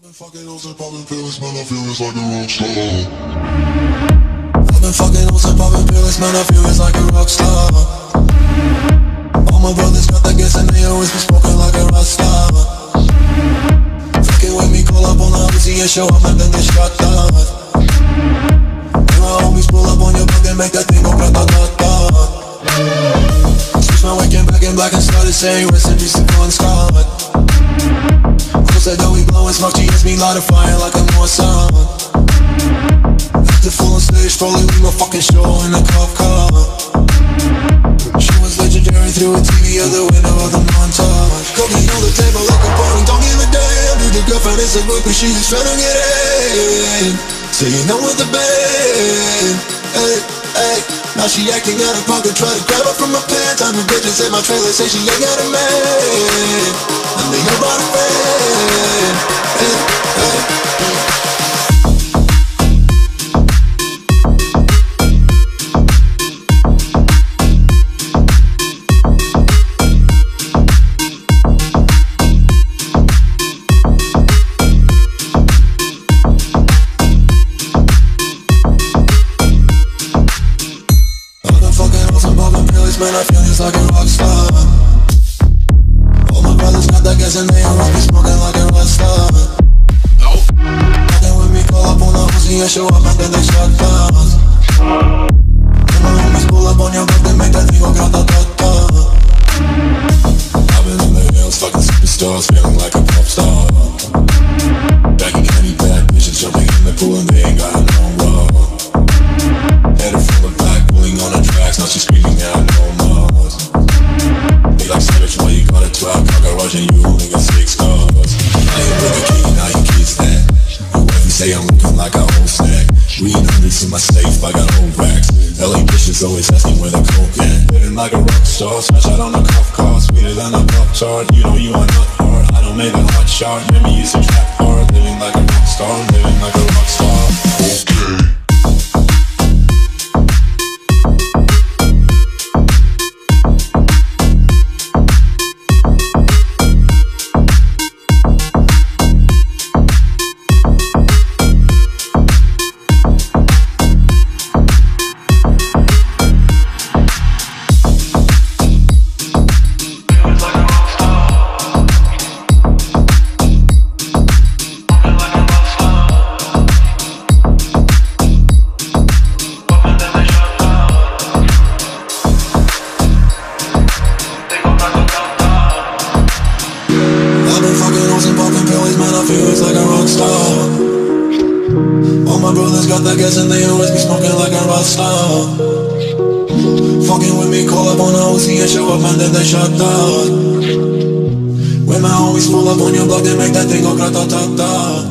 I've been fucking hoes and popping pills, man, I feel it's like a rock star. I've been fucking hoes and popping pills, man, I feel it's like a rock star. All my brothers got that gas and they always be smoking like a rock star. Fucking with me, call up on the Uzi and show up and then get shot down. And my homies pull up on your block and make that thing go grata-ta-ta. Switch my waking back in black and started saying rest in peace to Bon Scott. Said that we blowin' smoke, she hits me light a fire like a North Sun After full on stage, probably leave my fucking show in a cop car She was legendary through a TV out the window of the montage. Cocaine on the table like a party, don't give a damn Dude, the girlfriend is a book, but she just trying to get in. So you know with the band, hey, hey. Now she acting out of pocket, try to grab her from my pants. I'm a bitches in my trailer, say she ain't got a man. And they about a fan man, I feel just like a rock star All my brothers got that gas and they always be smoking like a rock star Fucking with me, call up on the Uzi and show up and then they shut down And my homies pull up on your block, they make that thing go grata-ta-ta I've been in the hills, fucking superstars, feeling like a pop star Back in County, bad bitches jumping in the pool and they ain't got no love Head full of black, pulling on the tracks, now she's screaming out no more. They like savage, why you got a 12 car garage and you only got six cars? Ain't with the king, now you that. Say I'm looking like a whole snack. Read hundreds in my safe, I got old racks. LA bitches always asking where the coke at. Living like a rock star, smash out on a cuff car, sweeter than a pop chart. You know you are not hard, I don't make a hot shot. You used to trap hard, living like a rock star, living like a rock star. Got that gas and they always be smoking like a rock star. Fucking with me, call up on the Uzi and show up and then they shut down. When my homies pull up on your block, they make that thing go grata-ta-ta